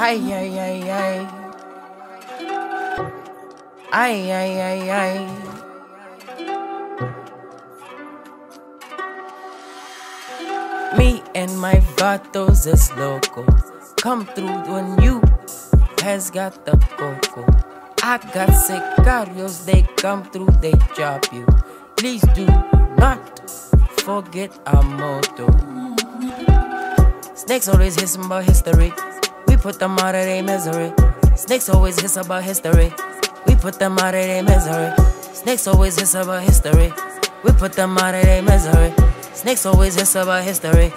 Ay, ay, ay, ay. Ay, ay, ay, ay. Me and my vatos is loco. Come through when you has got the coco. I got sicarios, they come through, they drop you. Please do not forget our motto. Snakes always hiss about history. Put them out of their misery. Snakes always hiss about history. We put them out of their misery. Snakes always hiss about history. We put them out of their misery. Snakes always hiss about history.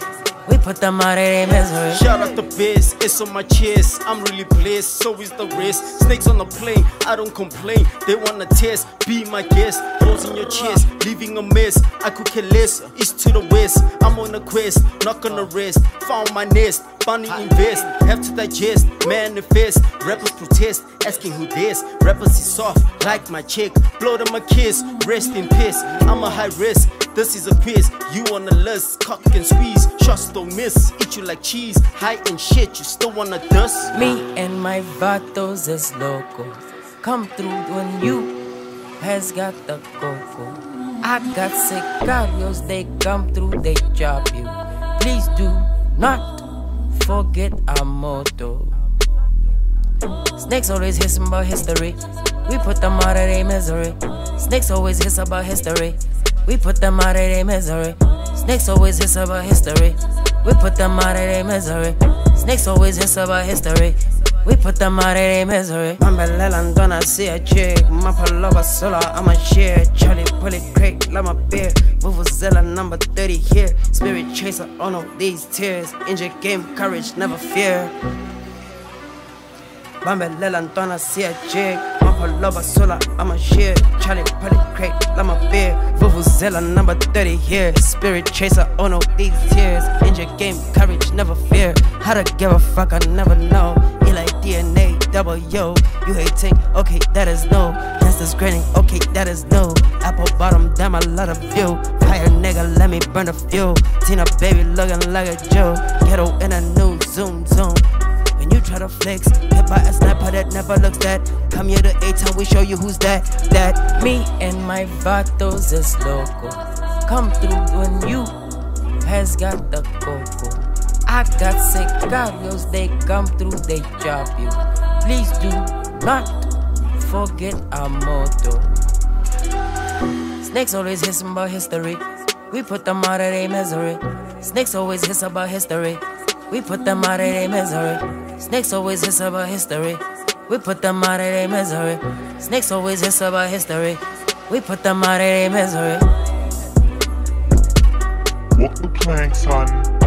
We put them out of their misery. Shout out the biz, it's on my chest. I'm really blessed, so is the rest. Snakes on the plane, I don't complain. They wanna test, be my guest. Holes in your chest, leaving a mess. I could care less, east to the west. I'm on a quest, not gonna rest. Found my nest, Bunny invest, have to digest, manifest. Rappers protest, asking who this. Rappers is soft, like my chick. Blow them a kiss, rest in peace. I'm a high risk. This is a quiz, you on the list, cock and squeeze, shots don't miss, eat you like cheese, high and shit, you still wanna dust? Me and my vatos is loco. Come through when you has got the coco. I got sicarios, they come through, they chop you. Please do not forget our motto. Snakes always hiss about history. We put them out of their misery. Snakes always hiss about history. We put them out of their misery. Snakes always hiss about history. We put them out of their misery. Snakes always hiss about history. We put them out of their misery. Mambelelan gonna see a chick. Mapa lover solo, I'm a share. Charlie pull it crate, like my beer. Vuvuzela number 30 here. Spirit chaser on all these tears. Injured game, courage, never fear. Bambelela ntwana see a jig Mapha loba sola I'm a shit Charlie Polly crate like my beer. Vuvuzela number 30 here. Spirit chaser on all these tears. Injured game courage never fear. How to give a fuck I never know. Like DNA double yo. You hating okay that is no. That's grinning okay that is no. Apple bottom damn I love the view. Fire nigga let me burn the fuel Tina baby looking like a Joe. Ghetto in a new zoom zoom try to flex, hit by a sniper that never looks that. Come here to A town, we show you who's that. That me and my vatos is loco. Come through when you has got the coco. I got sicarios, they come through, they chop you. Please do not forget our motto. Snakes always hiss about history. We put them out of their misery. Snakes always hiss about history. We put them out of their misery. Snakes always hiss about history. We put them out of their misery. Snakes always hiss about history. We put them out of their misery. Walk the plank, son.